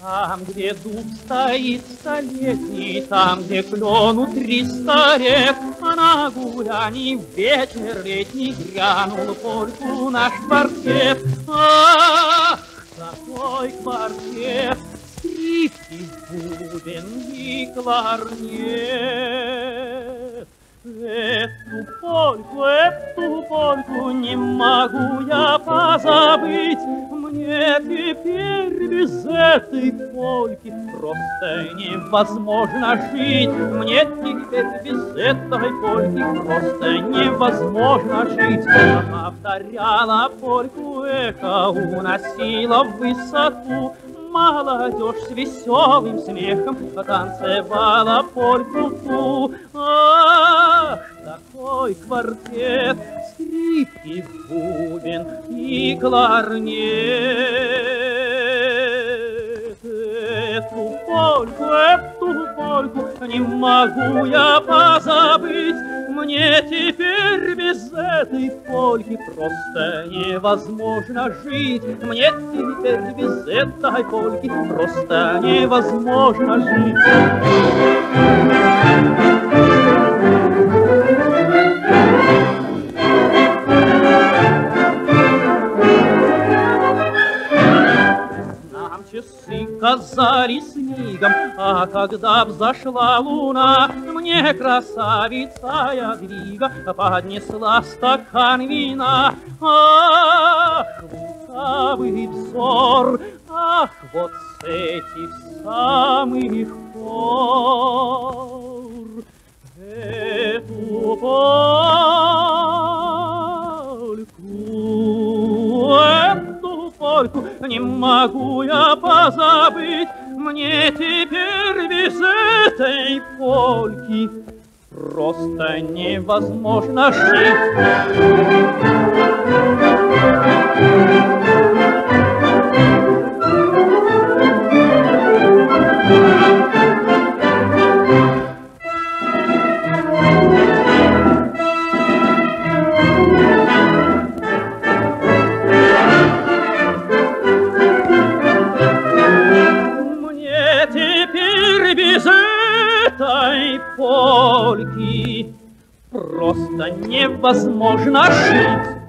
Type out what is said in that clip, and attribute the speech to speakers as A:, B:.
A: Там, где дуб стоит столетний, там, где клену триста рек, а на гулянии ветер летний грянул польку наш квартет. Ах, такой квартет, скрипки, бубен и кларнет. Эту польку, эту польку не могу я позабыть, мне теперь без этой польки просто невозможно жить. Мне теперь без этой польки просто невозможно жить. Повторяла польку эхо, уносила в высоту. Молодежь с веселым смехом танцевала польку ту. Квартет скрипки, бубен и кларнет. Эту польку, эту польку не могу я позабыть. Мне теперь без этой польки просто невозможно жить. Мне теперь без этой польки просто невозможно жить. Часы казались снегом, а когда взошла луна, мне красавица Ядвига поднесла стакан вина. Ах, лукавый взор, ах, вот с этих самых пор не могу я позабыть. Мне теперь без этой польки просто невозможно жить. Польки просто невозможно жить.